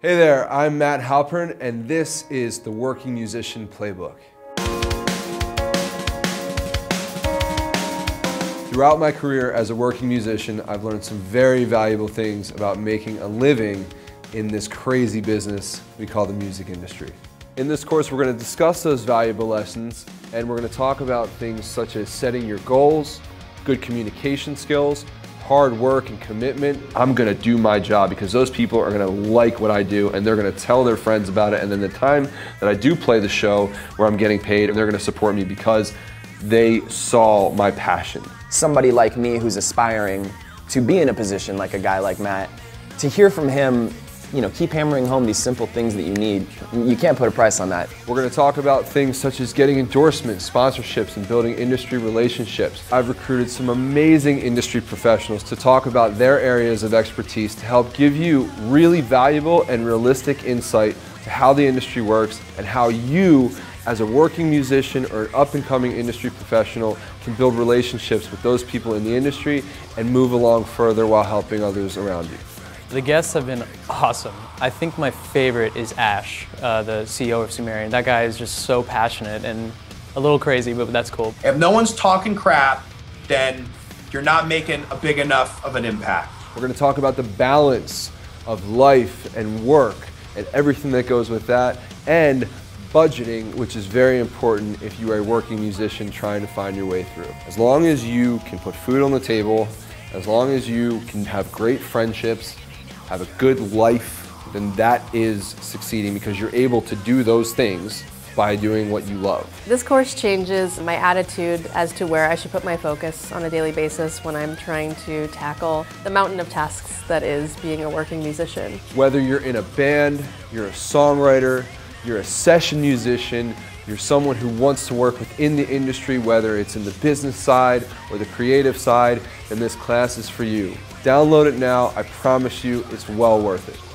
Hey there, I'm Matt Halpern, and this is the Working Musician Playbook. Throughout my career as a working musician, I've learned some very valuable things about making a living in this crazy business we call the music industry. In this course, we're going to discuss those valuable lessons, and we're going to talk about things such as setting your goals, good communication skills, hard work and commitment, I'm gonna do my job because those people are gonna like what I do and they're gonna tell their friends about it. And then the time that I do play the show where I'm getting paid, and they're gonna support me because they saw my passion. Somebody like me who's aspiring to be in a position like a guy like Matt, to hear from him you know, keep hammering home these simple things that you need. You can't put a price on that. We're going to talk about things such as getting endorsements, sponsorships, and building industry relationships. I've recruited some amazing industry professionals to talk about their areas of expertise to help give you really valuable and realistic insight to how the industry works and how you as a working musician or an up and coming industry professional can build relationships with those people in the industry and move along further while helping others around you. The guests have been awesome. I think my favorite is Ash, uh, the CEO of Sumerian. That guy is just so passionate and a little crazy, but that's cool. If no one's talking crap, then you're not making a big enough of an impact. We're going to talk about the balance of life and work and everything that goes with that, and budgeting, which is very important if you are a working musician trying to find your way through. As long as you can put food on the table, as long as you can have great friendships, have a good life, then that is succeeding because you're able to do those things by doing what you love. This course changes my attitude as to where I should put my focus on a daily basis when I'm trying to tackle the mountain of tasks that is being a working musician. Whether you're in a band, you're a songwriter, you're a session musician, you're someone who wants to work within the industry, whether it's in the business side or the creative side, then this class is for you. Download it now. I promise you it's well worth it.